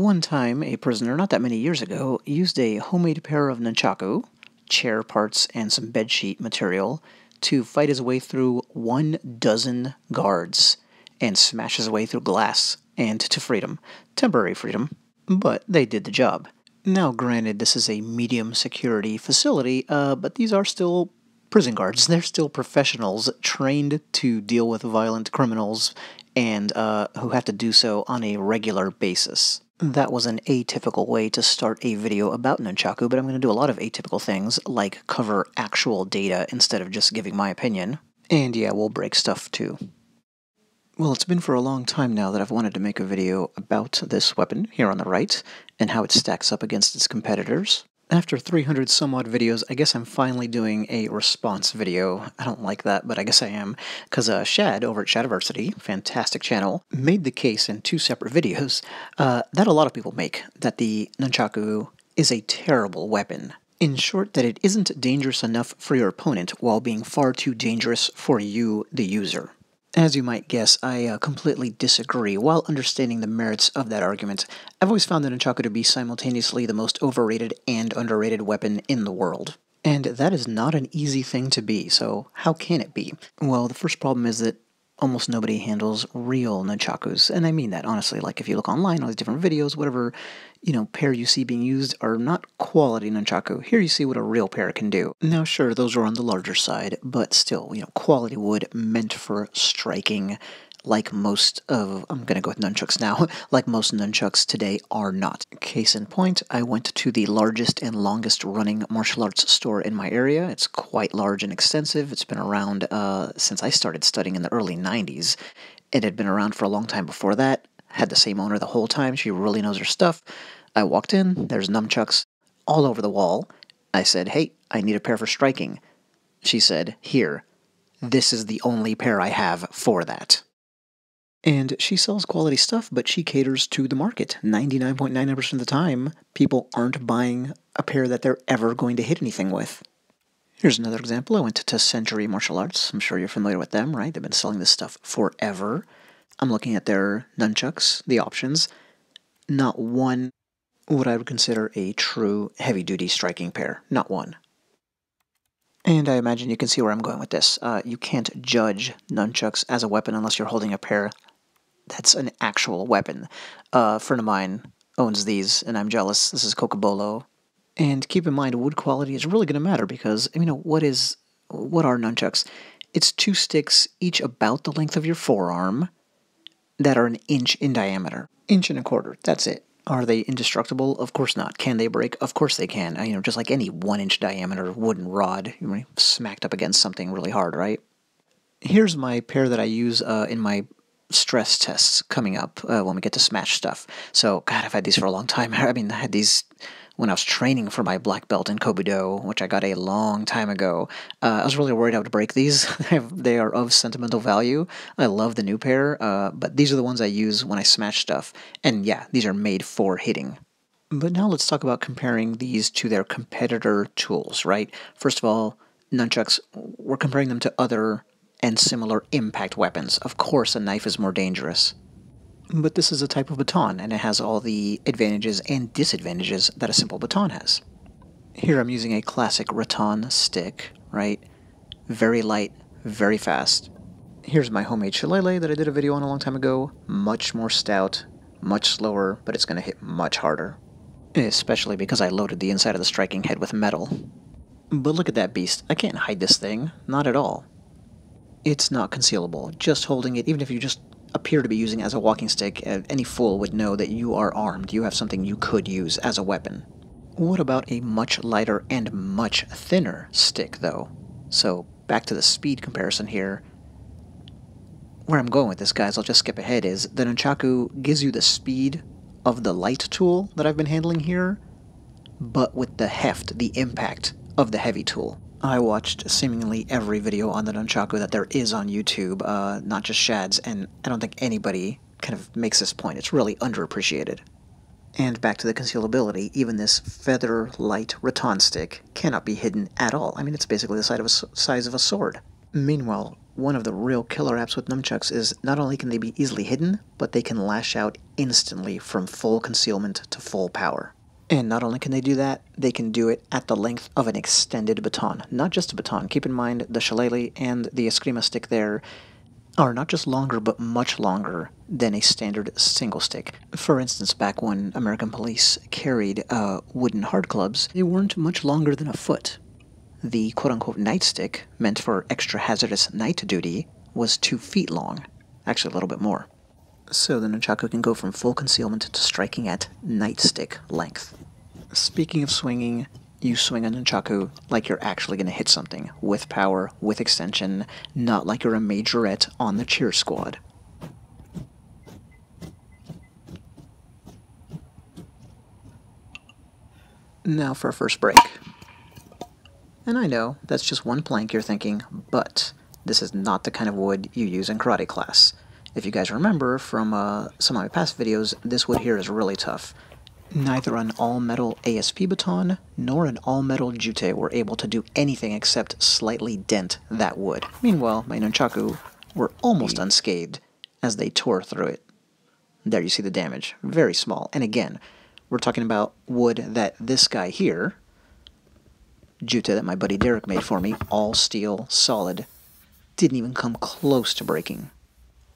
One time, a prisoner, not that many years ago, used a homemade pair of nunchaku, chair parts, and some bedsheet material to fight his way through one dozen guards and smash his way through glass and to freedom. Temporary freedom, but they did the job. Now, granted, this is a medium security facility, uh, but these are still prison guards. They're still professionals trained to deal with violent criminals and uh, who have to do so on a regular basis. That was an atypical way to start a video about Nunchaku, but I'm going to do a lot of atypical things, like cover actual data instead of just giving my opinion. And yeah, we'll break stuff too. Well, it's been for a long time now that I've wanted to make a video about this weapon here on the right, and how it stacks up against its competitors. After 300 some odd videos, I guess I'm finally doing a response video. I don't like that, but I guess I am. Because uh, Shad over at Shadiversity, fantastic channel, made the case in two separate videos uh, that a lot of people make that the Nunchaku is a terrible weapon. In short, that it isn't dangerous enough for your opponent while being far too dangerous for you, the user. As you might guess, I uh, completely disagree. While understanding the merits of that argument, I've always found the Nunchaku to be simultaneously the most overrated and underrated weapon in the world. And that is not an easy thing to be, so how can it be? Well, the first problem is that almost nobody handles real nunchakus. And I mean that honestly. Like if you look online, all these different videos, whatever, you know, pair you see being used are not quality nunchaku. Here you see what a real pair can do. Now, sure, those are on the larger side, but still, you know, quality wood meant for striking like most of, I'm going to go with nunchucks now, like most nunchucks today are not. Case in point, I went to the largest and longest running martial arts store in my area. It's quite large and extensive. It's been around uh, since I started studying in the early 90s. It had been around for a long time before that. Had the same owner the whole time. She really knows her stuff. I walked in, there's nunchucks all over the wall. I said, Hey, I need a pair for striking. She said, Here, this is the only pair I have for that. And she sells quality stuff, but she caters to the market. 99.9% of the time, people aren't buying a pair that they're ever going to hit anything with. Here's another example. I went to Century Martial Arts. I'm sure you're familiar with them, right? They've been selling this stuff forever. I'm looking at their nunchucks, the options. Not one what I would consider a true heavy duty striking pair. Not one. And I imagine you can see where I'm going with this. Uh, you can't judge nunchucks as a weapon unless you're holding a pair that's an actual weapon. Uh, a friend of mine owns these, and I'm jealous. This is Cocobolo. And keep in mind, wood quality is really going to matter because, you know, what is, what are nunchucks? It's two sticks, each about the length of your forearm, that are an inch in diameter. Inch and a quarter, that's it. Are they indestructible? Of course not. Can they break? Of course they can. You know, just like any one inch diameter wooden rod, you smacked up against something really hard, right? Here's my pair that I use uh, in my stress tests coming up uh, when we get to Smash stuff. So, God, I've had these for a long time. I mean, I had these when I was training for my black belt in Kobudo, which I got a long time ago. Uh, I was really worried I would break these. they are of sentimental value. I love the new pair, uh, but these are the ones I use when I smash stuff. And yeah, these are made for hitting. But now let's talk about comparing these to their competitor tools, right? First of all, nunchucks, we're comparing them to other and similar impact weapons. Of course, a knife is more dangerous. But this is a type of baton, and it has all the advantages and disadvantages that a simple baton has. Here I'm using a classic rattan stick, right? Very light, very fast. Here's my homemade shillelagh that I did a video on a long time ago. Much more stout, much slower, but it's going to hit much harder. Especially because I loaded the inside of the striking head with metal. But look at that beast. I can't hide this thing. Not at all it's not concealable. Just holding it, even if you just appear to be using it as a walking stick, uh, any fool would know that you are armed. You have something you could use as a weapon. What about a much lighter and much thinner stick, though? So, back to the speed comparison here. Where I'm going with this, guys, I'll just skip ahead, is the Nunchaku gives you the speed of the light tool that I've been handling here, but with the heft, the impact of the heavy tool. I watched seemingly every video on the Nunchaku that there is on YouTube, uh, not just Shad's, and I don't think anybody kind of makes this point. It's really underappreciated. And back to the concealability, even this feather light rattan stick cannot be hidden at all. I mean, it's basically the size of a, size of a sword. Meanwhile, one of the real killer apps with nunchucks is not only can they be easily hidden, but they can lash out instantly from full concealment to full power. And not only can they do that, they can do it at the length of an extended baton. Not just a baton. Keep in mind the shillelagh and the eskrima stick there are not just longer, but much longer than a standard single stick. For instance, back when American police carried uh, wooden hard clubs, they weren't much longer than a foot. The quote unquote nightstick, meant for extra hazardous night duty, was two feet long, actually a little bit more. So the nunchaku can go from full concealment to striking at nightstick length. Speaking of swinging, you swing a nunchaku like you're actually going to hit something, with power, with extension, not like you're a majorette on the cheer squad. Now for a first break. And I know, that's just one plank you're thinking, but this is not the kind of wood you use in karate class. If you guys remember from uh, some of my past videos, this wood here is really tough. Neither an all-metal ASP baton nor an all-metal jutte were able to do anything except slightly dent that wood. Meanwhile, my nunchaku were almost unscathed as they tore through it. There you see the damage. Very small. And again, we're talking about wood that this guy here, jutte that my buddy Derek made for me, all steel, solid, didn't even come close to breaking.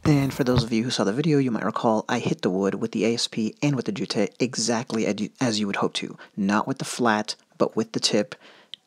And for those of you who saw the video, you might recall I hit the wood with the ASP and with the jutte exactly as you would hope to. Not with the flat, but with the tip,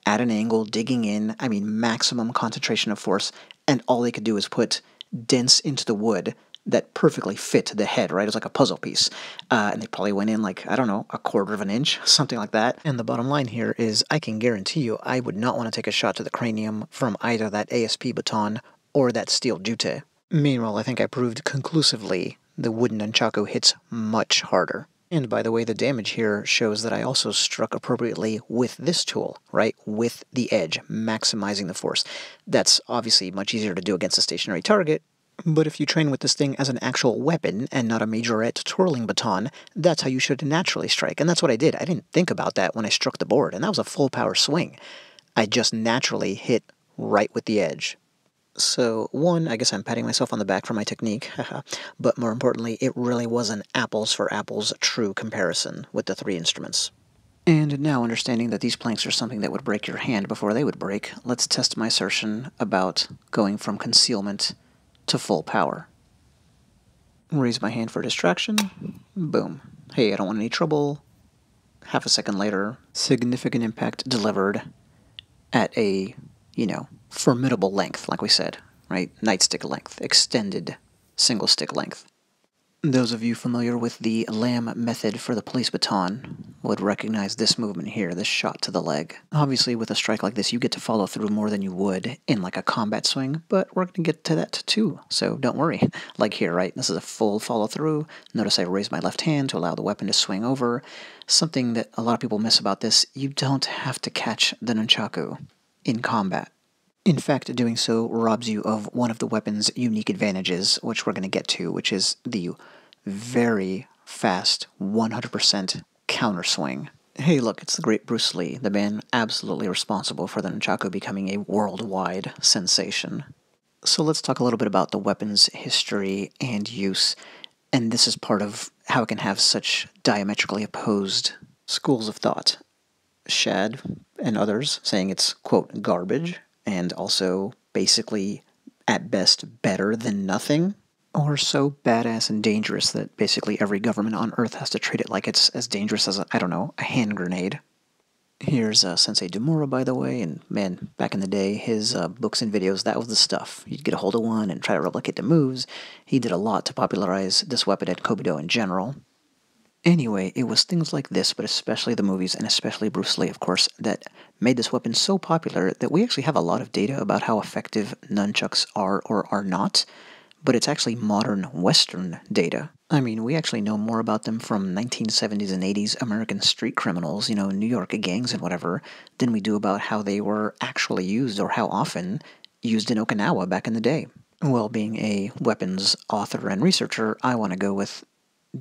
at an angle, digging in, I mean maximum concentration of force, and all they could do is put dents into the wood that perfectly fit the head, right? It was like a puzzle piece. Uh, and they probably went in like, I don't know, a quarter of an inch, something like that. And the bottom line here is I can guarantee you I would not want to take a shot to the cranium from either that ASP baton or that steel jutte. Meanwhile, I think I proved conclusively the wooden nunchaku hits much harder. And by the way, the damage here shows that I also struck appropriately with this tool, right? With the edge, maximizing the force. That's obviously much easier to do against a stationary target, but if you train with this thing as an actual weapon and not a majorette twirling baton, that's how you should naturally strike. And that's what I did. I didn't think about that when I struck the board, and that was a full power swing. I just naturally hit right with the edge. So, one, I guess I'm patting myself on the back for my technique, but more importantly, it really was an apples for apples true comparison with the three instruments. And now, understanding that these planks are something that would break your hand before they would break, let's test my assertion about going from concealment to full power. Raise my hand for distraction. Boom. Hey, I don't want any trouble. Half a second later, significant impact delivered at a, you know, formidable length, like we said, right? Nightstick length, extended single stick length. Those of you familiar with the Lamb method for the police baton would recognize this movement here, this shot to the leg. Obviously, with a strike like this, you get to follow through more than you would in like a combat swing, but we're going to get to that too, so don't worry. Like here, right? This is a full follow through. Notice I raise my left hand to allow the weapon to swing over. Something that a lot of people miss about this, you don't have to catch the nunchaku in combat. In fact, doing so robs you of one of the weapon's unique advantages, which we're going to get to, which is the very fast 100% counter swing. Hey, look, it's the great Bruce Lee, the man absolutely responsible for the Nunchaku becoming a worldwide sensation. So let's talk a little bit about the weapon's history and use, and this is part of how it can have such diametrically opposed schools of thought. Shad and others saying it's, quote, garbage, and also basically at best better than nothing, or so badass and dangerous that basically every government on Earth has to treat it like it's as dangerous as, I don't know, a hand grenade. Here's uh, Sensei Demura, by the way, and man, back in the day, his uh, books and videos, that was the stuff. You'd get a hold of one and try to replicate the moves. He did a lot to popularize this weapon at Kobudo in general. Anyway, it was things like this, but especially the movies, and especially Bruce Lee, of course, that made this weapon so popular that we actually have a lot of data about how effective nunchucks are or are not, but it's actually modern Western data. I mean, we actually know more about them from 1970s and 80s American street criminals, you know, New York gangs and whatever, than we do about how they were actually used or how often used in Okinawa back in the day. Well, being a weapons author and researcher, I want to go with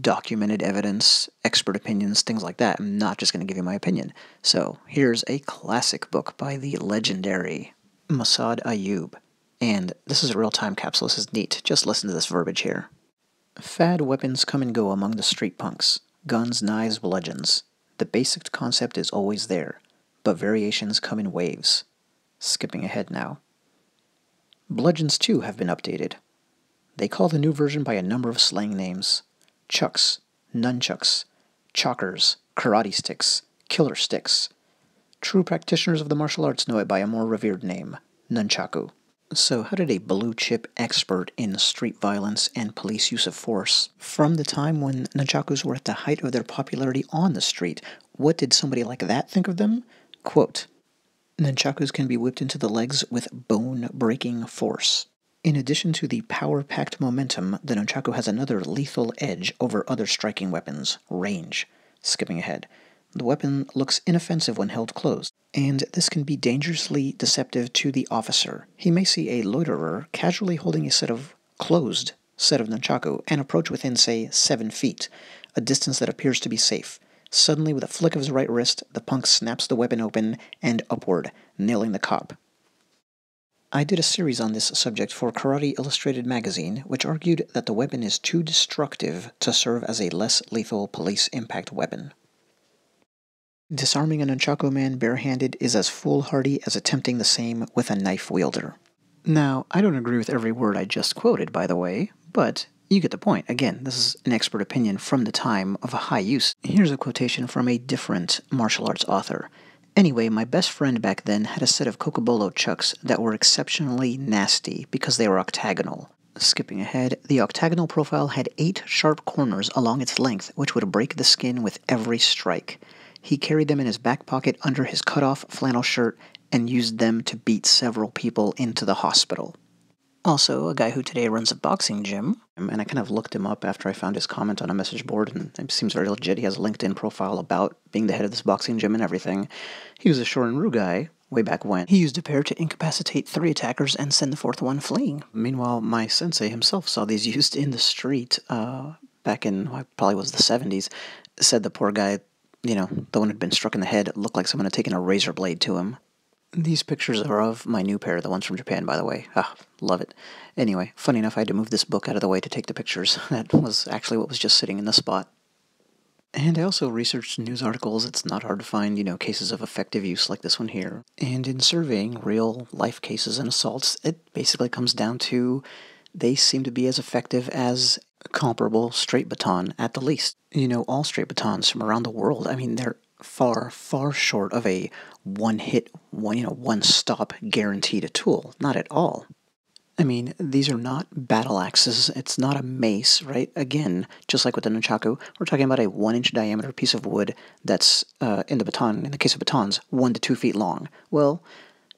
documented evidence, expert opinions, things like that. I'm not just going to give you my opinion. So here's a classic book by the legendary Massad Ayoob. And this is a real time capsule. This is neat. Just listen to this verbiage here. Fad weapons come and go among the street punks guns, knives, bludgeons. The basic concept is always there, but variations come in waves. Skipping ahead now. Bludgeons, too, have been updated. They call the new version by a number of slang names chucks, nunchucks, chalkers, karate sticks, killer sticks. True practitioners of the martial arts know it by a more revered name, nunchaku. So, how did a blue chip expert in street violence and police use of force, from the time when nunchakus were at the height of their popularity on the street, what did somebody like that think of them? Quote Nunchakus can be whipped into the legs with bone breaking force. In addition to the power packed momentum, the nunchaku has another lethal edge over other striking weapons range. Skipping ahead. The weapon looks inoffensive when held closed, and this can be dangerously deceptive to the officer. He may see a loiterer casually holding a set of closed set of nunchaku and approach within, say, seven feet, a distance that appears to be safe. Suddenly, with a flick of his right wrist, the punk snaps the weapon open and upward, nailing the cop. I did a series on this subject for Karate Illustrated magazine, which argued that the weapon is too destructive to serve as a less lethal police impact weapon. Disarming a nunchaku man barehanded is as foolhardy as attempting the same with a knife wielder. Now, I don't agree with every word I just quoted, by the way, but you get the point. Again, this is an expert opinion from the time of a high use. Here's a quotation from a different martial arts author. Anyway, my best friend back then had a set of Cocobolo chucks that were exceptionally nasty because they were octagonal. Skipping ahead, the octagonal profile had eight sharp corners along its length, which would break the skin with every strike. He carried them in his back pocket under his cut off flannel shirt and used them to beat several people into the hospital. Also, a guy who today runs a boxing gym, and I kind of looked him up after I found his comment on a message board, and it seems very legit. He has a LinkedIn profile about being the head of this boxing gym and everything. He was a Shorin-ryu guy way back when. He used a pair to incapacitate three attackers and send the fourth one fleeing. Meanwhile, my sensei himself saw these used in the street uh, back in, well, probably was the 70s. Said the poor guy you know, the one who'd been struck in the head looked like someone had taken a razor blade to him. These pictures are of my new pair, the ones from Japan, by the way. Ah, love it. Anyway, funny enough, I had to move this book out of the way to take the pictures. That was actually what was just sitting in the spot. And I also researched news articles. It's not hard to find, you know, cases of effective use like this one here. And in surveying real life cases and assaults, it basically comes down to they seem to be as effective as comparable straight baton at the least. You know, all straight batons from around the world, I mean, they're far, far short of a one hit, one, you know, one stop guaranteed a tool. Not at all. I mean, these are not battle axes. It's not a mace, right? Again, just like with the nunchaku, we're talking about a one inch diameter piece of wood that's, uh, in the baton, in the case of batons, one to two feet long. Well,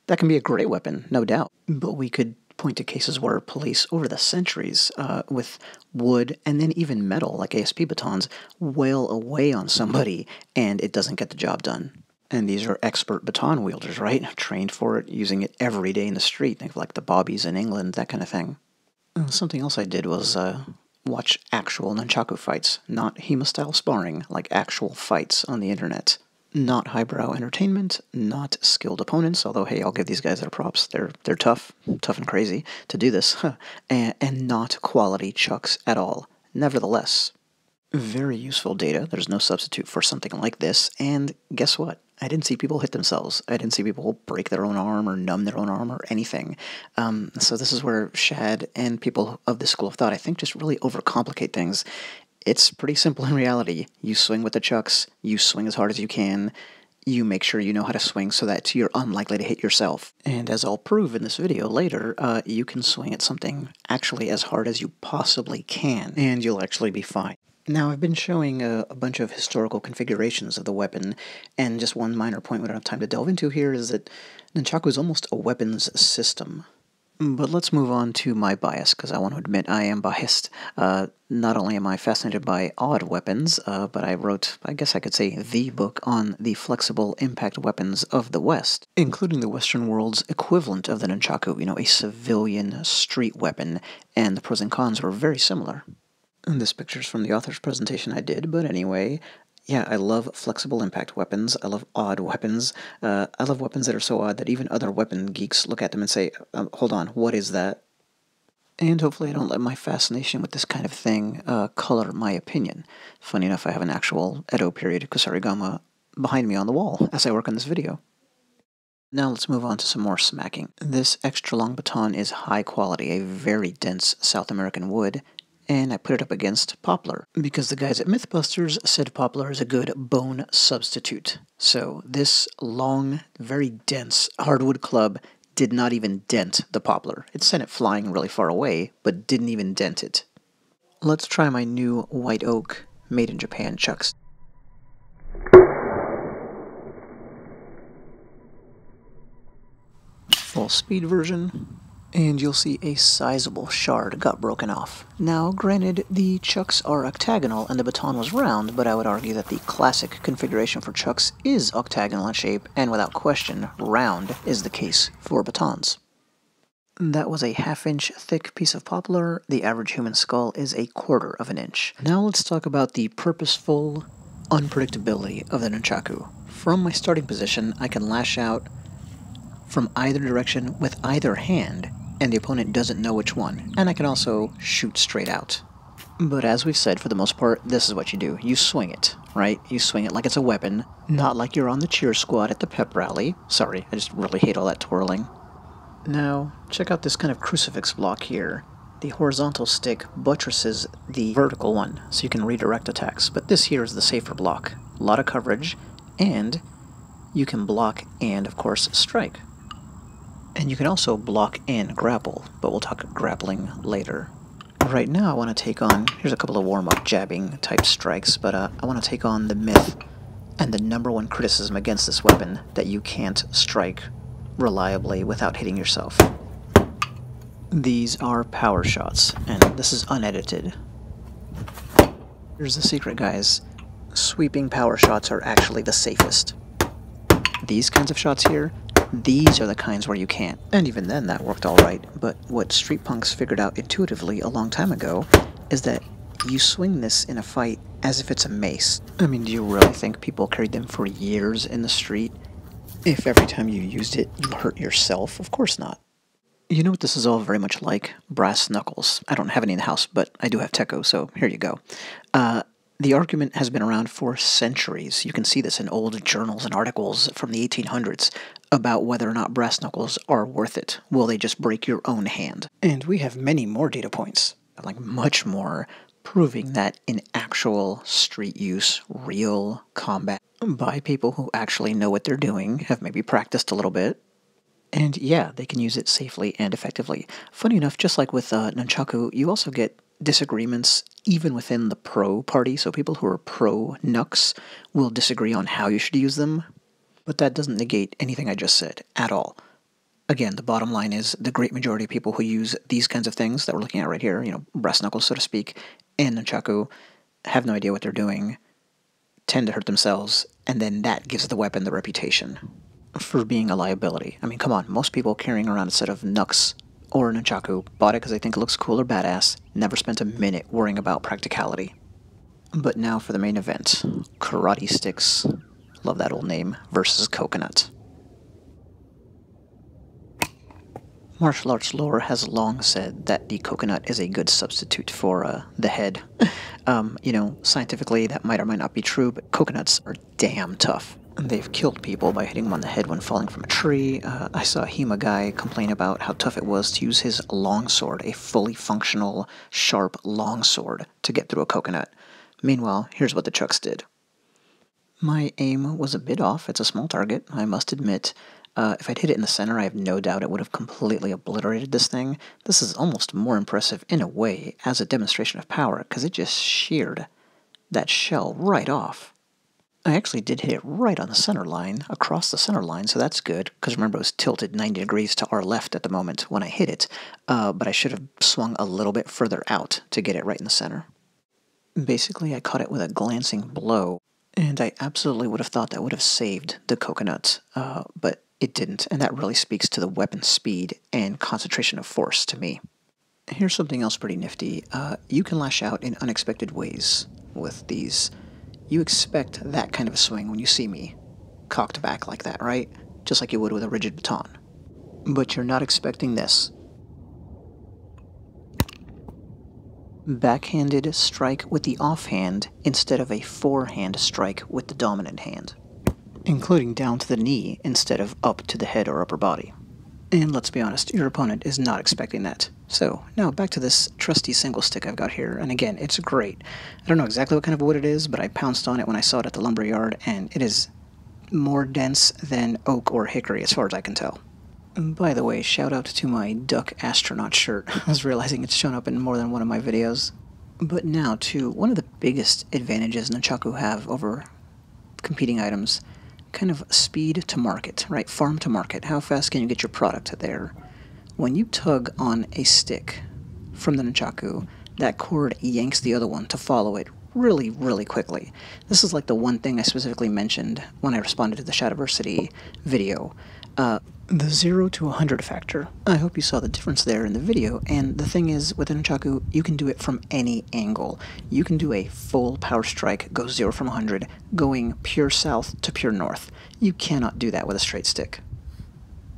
that can be a great weapon, no doubt. But we could point to cases where police, over the centuries, uh, with wood and then even metal, like ASP batons, wail away on somebody and it doesn't get the job done. And these are expert baton wielders, right? Trained for it, using it every day in the street. Think of like the bobbies in England, that kind of thing. Uh, something else I did was uh, watch actual nunchaku fights, not HEMA style sparring, like actual fights on the internet not highbrow entertainment, not skilled opponents. Although, hey, I'll give these guys their props. They're they're tough, tough and crazy to do this, and, and not quality chucks at all. Nevertheless, very useful data. There's no substitute for something like this. And guess what? I didn't see people hit themselves. I didn't see people break their own arm or numb their own arm or anything. Um, so this is where Shad and people of this school of thought, I think, just really overcomplicate things it's pretty simple in reality. You swing with the chucks, you swing as hard as you can, you make sure you know how to swing so that you're unlikely to hit yourself. And as I'll prove in this video later, uh, you can swing at something actually as hard as you possibly can, and you'll actually be fine. Now, I've been showing a, a, bunch of historical configurations of the weapon, and just one minor point we don't have time to delve into here is that Nunchaku is almost a weapons system. But let's move on to my bias, because I want to admit I am biased. Uh, not only am I fascinated by odd weapons, uh, but I wrote, I guess I could say, the book on the flexible impact weapons of the West, including the Western world's equivalent of the nunchaku, you know, a civilian street weapon, and the pros and cons were very similar. And this picture's from the author's presentation I did, but anyway, yeah, I love flexible impact weapons. I love odd weapons. Uh, I love weapons that are so odd that even other weapon geeks look at them and say, um, hold on, what is that? And hopefully, I don't let my fascination with this kind of thing uh, color my opinion. Funny enough, I have an actual Edo period Kusarigama behind me on the wall as I work on this video. Now let's move on to some more smacking. This extra long baton is high quality, a very dense South American wood, and I put it up against poplar because the guys at Mythbusters said poplar is a good bone substitute. So this long, very dense hardwood club did not even dent the poplar. It sent it flying really far away, but didn't even dent it. Let's try my new white oak made in Japan chucks. full speed version, and you'll see a sizable shard got broken off. Now, granted, the chucks are octagonal and the baton was round, but I would argue that the classic configuration for chucks is octagonal in shape, and without question, round is the case for batons. That was a half inch thick piece of poplar. The average human skull is a quarter of an inch. Now let's talk about the purposeful unpredictability of the nunchaku. From my starting position, I can lash out from either direction with either hand, and the opponent doesn't know which one. And I can also shoot straight out. But as we've said, for the most part, this is what you do. You swing it, right? You swing it like it's a weapon, not like you're on the cheer squad at the pep rally. Sorry, I just really hate all that twirling. Now, check out this kind of crucifix block here. The horizontal stick buttresses the vertical one, so you can redirect attacks, but this here is the safer block. A lot of coverage, and you can block and, of course, strike. And you can also block and grapple, but we'll talk grappling later. Right now I want to take on, here's a couple of warm-up jabbing type strikes, but uh, I want to take on the myth and the number one criticism against this weapon, that you can't strike reliably without hitting yourself. These are power shots, and this is unedited. Here's the secret, guys. Sweeping power shots are actually the safest. These kinds of shots here, these are the kinds where you can't. And even then, that worked alright. But what Street Punks figured out intuitively a long time ago is that you swing this in a fight as if it's a mace. I mean, do you really think people carried them for years in the street? If every time you used it, you hurt yourself? Of course not. You know what this is all very much like? Brass knuckles. I don't have any in the house, but I do have Tekko, so here you go. Uh, the argument has been around for centuries. You can see this in old journals and articles from the 1800s about whether or not brass knuckles are worth it. Will they just break your own hand? And we have many more data points, like much more, proving that in actual street use, real combat by people who actually know what they're doing, have maybe practiced a little bit, and yeah, they can use it safely and effectively. Funny enough, just like with uh, Nunchaku, you also get disagreements even within the pro party. So people who are pro Nux will disagree on how you should use them, but that doesn't negate anything I just said at all. Again, the bottom line is the great majority of people who use these kinds of things that we're looking at right here, you know, brass knuckles, so to speak, and nunchaku, have no idea what they're doing, tend to hurt themselves, and then that gives the weapon the reputation for being a liability. I mean, come on, most people carrying around a set of Nux or a Nunchaku. Bought it because they think it looks cool or badass. Never spent a minute worrying about practicality. But now for the main event Karate Sticks, love that old name, versus Coconut. Martial arts lore has long said that the coconut is a good substitute for uh, the head. um, you know, scientifically that might or might not be true, but coconuts are damn tough. They've killed people by hitting them on the head when falling from a tree. Uh, I saw a HEMA guy complain about how tough it was to use his longsword, a fully functional, sharp longsword, to get through a coconut. Meanwhile, here's what the Chucks did. My aim was a bit off. It's a small target, I must admit. Uh, if I'd hit it in the center, I have no doubt it would have completely obliterated this thing. This is almost more impressive in a way as a demonstration of power, because it just sheared that shell right off. I actually did hit it right on the center line, across the center line, so that's good, because remember it was tilted 90 degrees to our left at the moment when I hit it, uh, but I should have swung a little bit further out to get it right in the center. Basically, I caught it with a glancing blow, and I absolutely would have thought that would have saved the coconut, uh, but it didn't, and that really speaks to the weapon speed and concentration of force to me. Here's something else pretty nifty. Uh, you can lash out in unexpected ways with these you expect that kind of a swing when you see me cocked back like that, right? Just like you would with a rigid baton. But you're not expecting this. Backhanded strike with the offhand instead of a forehand strike with the dominant hand, including down to the knee instead of up to the head or upper body. And let's be honest, your opponent is not expecting that. So, now back to this trusty single stick I've got here, and again, it's great. I don't know exactly what kind of wood it is, but I pounced on it when I saw it at the lumber yard, and it is more dense than oak or hickory as far as I can tell. By the way, shout out to my duck astronaut shirt. I was realizing it's shown up in more than one of my videos. But now to one of the biggest advantages Nunchaku have over competing items kind of speed to market, right? Farm to market. How fast can you get your product there? When you tug on a stick from the nunchaku, that cord yanks the other one to follow it really, really quickly. This is like the one thing I specifically mentioned when I responded to the Shadiversity video. Uh, the 0 to 100 factor. I hope you saw the difference there in the video, and the thing is, with an Nunchaku, you can do it from any angle. You can do a full power strike, go 0 from 100, going pure south to pure north. You cannot do that with a straight stick.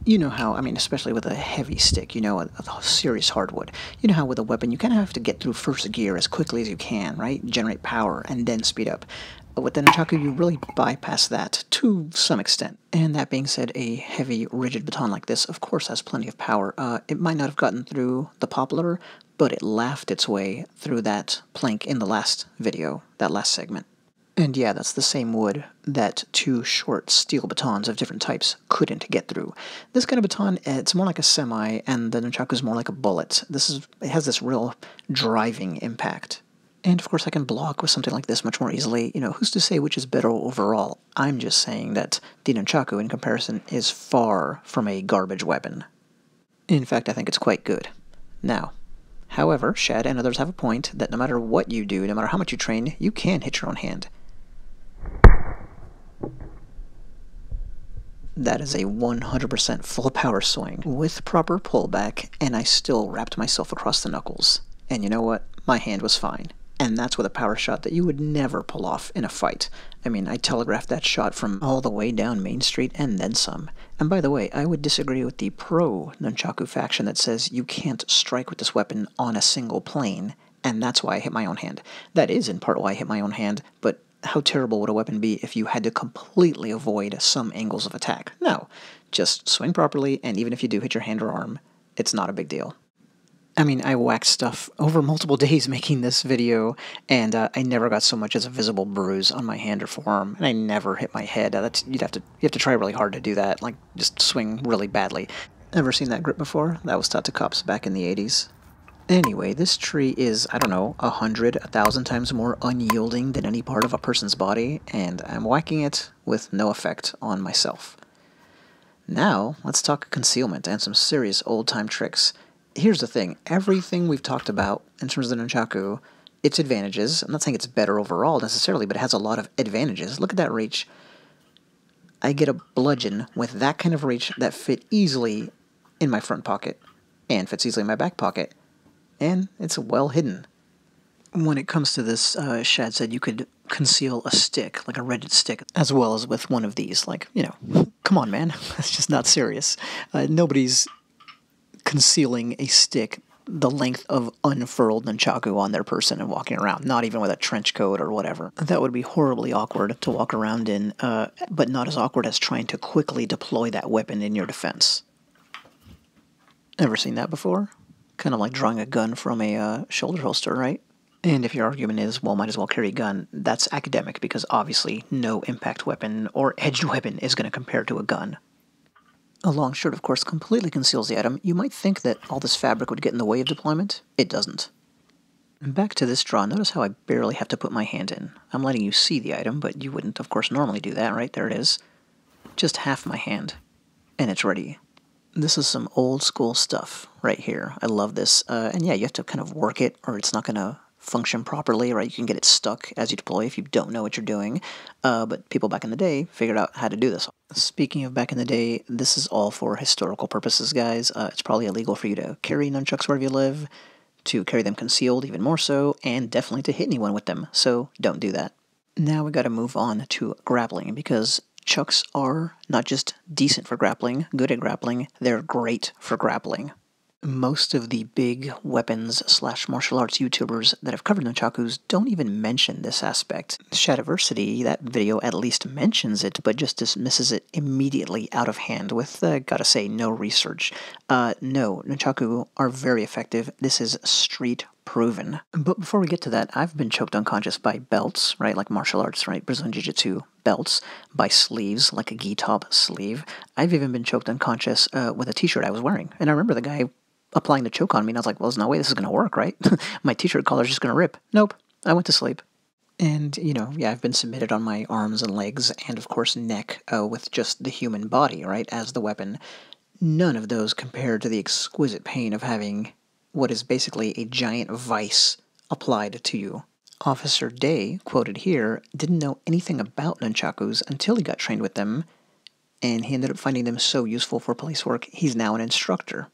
You know how, I mean, especially with a heavy stick, you know, a, a serious hardwood. You know how with a weapon, you kind of have to get through first gear as quickly as you can, right? Generate power and then speed up. But with the Nunchaku, you really bypass that to some extent. And that being said, a heavy, rigid baton like this, of course, has plenty of power. Uh, it might not have gotten through the poplar, but it laughed its way through that plank in the last video, that last segment. And yeah, that's the same wood that two short steel batons of different types couldn't get through. This kind of baton, it's more like a semi, and the Nunchaku is more like a bullet. This is it has this real driving impact. And of course, I can block with something like this much more easily. You know, who's to say which is better overall? I'm just saying that the Nunchaku, in comparison, is far from a garbage weapon. In fact, I think it's quite good. Now, however, Shad and others have a point that no matter what you do, no matter how much you train, you can hit your own hand. That is a 100% full power swing with proper pullback, and I still wrapped myself across the knuckles. And you know what? My hand was fine. And that's with a power shot that you would never pull off in a fight. I mean, I telegraphed that shot from all the way down Main Street and then some. And by the way, I would disagree with the pro Nunchaku faction that says you can't strike with this weapon on a single plane, and that's why I hit my own hand. That is in part why I hit my own hand, but how terrible would a weapon be if you had to completely avoid some angles of attack? No, just swing properly, and even if you do hit your hand or arm, it's not a big deal. I mean, I waxed stuff over multiple days making this video, and uh, I never got so much as a visible bruise on my hand or forearm, and I never hit my head. Uh, that's you'd have to you have to try really hard to do that, like just swing really badly. Ever seen that grip before? That was taught to cops back in the 80s. Anyway, this tree is, I don't know, a hundred, a thousand times more unyielding than any part of a person's body, and I'm whacking it with no effect on myself. Now, let's talk concealment and some serious old-time tricks here's the thing everything we've talked about in terms of the Nunchaku, its advantages, I'm not saying it's better overall necessarily, but it has a lot of advantages. Look at that reach. I get a bludgeon with that kind of reach that fit easily in my front pocket and fits easily in my back pocket, and it's well hidden. When it comes to this, uh, Shad said you could conceal a stick, like a rigid stick, as well as with one of these. Like, you know, come on, man. That's just not serious. Uh, nobody's concealing a stick the length of unfurled nunchaku on their person and walking around, not even with a trench coat or whatever. That would be horribly awkward to walk around in, uh, but not as awkward as trying to quickly deploy that weapon in your defense. Ever seen that before? Kind of like drawing a gun from a uh, shoulder holster, right? And if your argument is, well, might as well carry a gun, that's academic because obviously no impact weapon or edged weapon is going to compare to a gun. A long shirt, of course, completely conceals the item. You might think that all this fabric would get in the way of deployment. It doesn't. And back to this draw, notice how I barely have to put my hand in. I'm letting you see the item, but you wouldn't, of course, normally do that, right? There it is. Just half my hand, and it's ready. This is some old school stuff right here. I love this. Uh, and yeah, you have to kind of work it, or it's not going to function properly, right? You can get it stuck as you deploy if you don't know what you're doing. Uh, but people back in the day figured out how to do this. Speaking of back in the day, this is all for historical purposes, guys. Uh, it's probably illegal for you to carry nunchucks wherever you live, to carry them concealed even more so, and definitely to hit anyone with them, so don't do that. Now we got to move on to grappling because chucks are not just decent for grappling, good at grappling, they're great for grappling most of the big weapons slash martial arts YouTubers that have covered nunchakus don't even mention this aspect. Shadiversity, that video at least mentions it, but just dismisses it immediately out of hand with, uh, gotta say, no research. Uh, no, nunchaku are very effective. This is street proven. But before we get to that, I've been choked unconscious by belts, right, like martial arts, right, Brazilian Jiu-Jitsu belts, by sleeves, like a gi top sleeve. I've even been choked unconscious uh, with a t-shirt I was wearing. And I remember the guy applying the choke on me, and I was like, well, there's no way this is going to work, right? my t-shirt collar's just going to rip. Nope. I went to sleep. And, you know, yeah, I've been submitted on my arms and legs, and of course neck, uh, with just the human body, right, as the weapon. None of those compared to the exquisite pain of having what is basically a giant vice applied to you. Officer Day, quoted here, didn't know anything about nunchakus until he got trained with them, and he ended up finding them so useful for police work, he's now an instructor.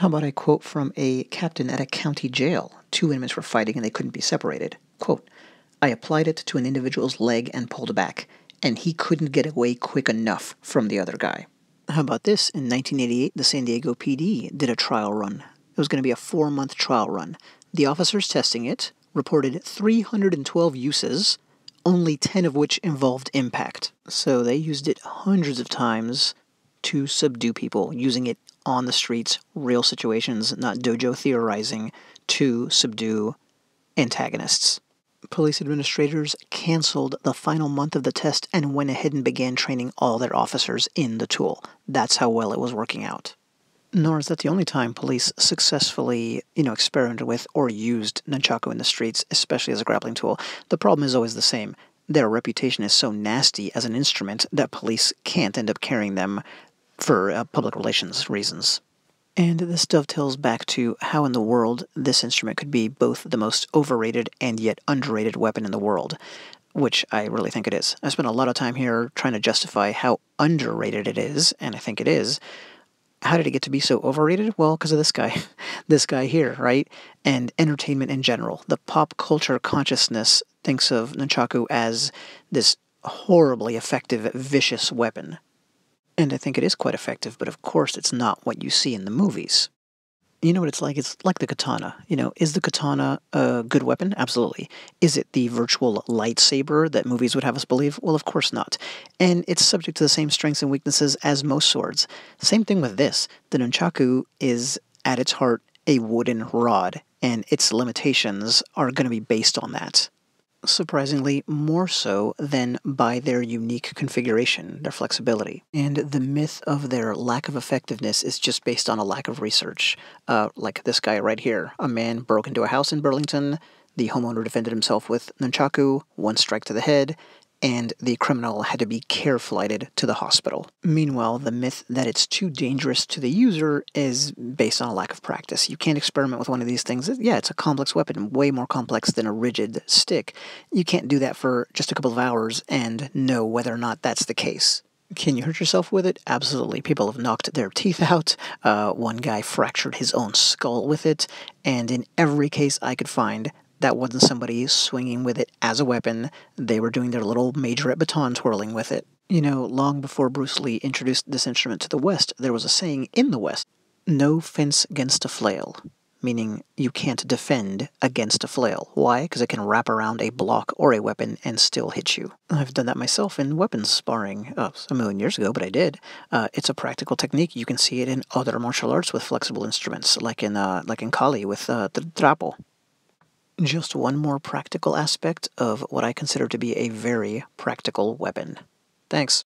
How about a quote from a captain at a county jail? Two inmates were fighting and they couldn't be separated. Quote, I applied it to an individual's leg and pulled back, and he couldn't get away quick enough from the other guy. How about this? In 1988, the San Diego PD did a trial run. It was going to be a four month trial run. The officers testing it reported 312 uses, only 10 of which involved impact. So they used it hundreds of times to subdue people, using it on the streets, real situations, not dojo theorizing, to subdue antagonists. Police administrators canceled the final month of the test and went ahead and began training all their officers in the tool. That's how well it was working out. Nor is that the only time police successfully, you know, experimented with or used nunchaku in the streets, especially as a grappling tool. The problem is always the same. Their reputation is so nasty as an instrument that police can't end up carrying them for uh, public relations reasons. And this dovetails back to how in the world this instrument could be both the most overrated and yet underrated weapon in the world, which I really think it is. I spent a lot of time here trying to justify how underrated it is, and I think it is. How did it get to be so overrated? Well, because of this guy. this guy here, right? And entertainment in general. The pop culture consciousness thinks of Nunchaku as this horribly effective, vicious weapon and I think it is quite effective, but of course it's not what you see in the movies. You know what it's like? It's like the katana. You know, is the katana a good weapon? Absolutely. Is it the virtual lightsaber that movies would have us believe? Well, of course not. And it's subject to the same strengths and weaknesses as most swords. Same thing with this. The nunchaku is, at its heart, a wooden rod, and its limitations are going to be based on that surprisingly more so than by their unique configuration, their flexibility. And the myth of their lack of effectiveness is just based on a lack of research. Uh, like this guy right here. A man broke into a house in Burlington. The homeowner defended himself with nunchaku, one strike to the head, and the criminal had to be care flighted to the hospital. Meanwhile, the myth that it's too dangerous to the user is based on a lack of practice. You can't experiment with one of these things. Yeah, it's a complex weapon, way more complex than a rigid stick. You can't do that for just a couple of hours and know whether or not that's the case. Can you hurt yourself with it? Absolutely. People have knocked their teeth out. Uh, one guy fractured his own skull with it. And in every case I could find, that wasn't somebody swinging with it as a weapon. They were doing their little majorette baton twirling with it. You know, long before Bruce Lee introduced this instrument to the West, there was a saying in the West no fence against a flail, meaning you can't defend against a flail. Why? Because it can wrap around a block or a weapon and still hit you. I've done that myself in weapons sparring oh, a million years ago, but I did. Uh, it's a practical technique. You can see it in other martial arts with flexible instruments, like in uh, like in Kali with uh, the trapo just one more practical aspect of what I consider to be a very practical weapon. Thanks.